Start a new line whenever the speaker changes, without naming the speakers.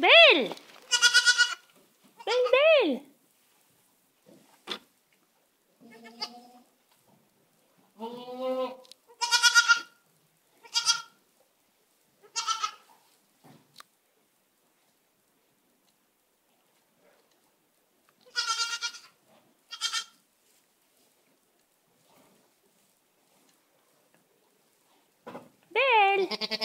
Bel. Bel, Bel. Bel.